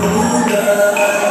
Buddha.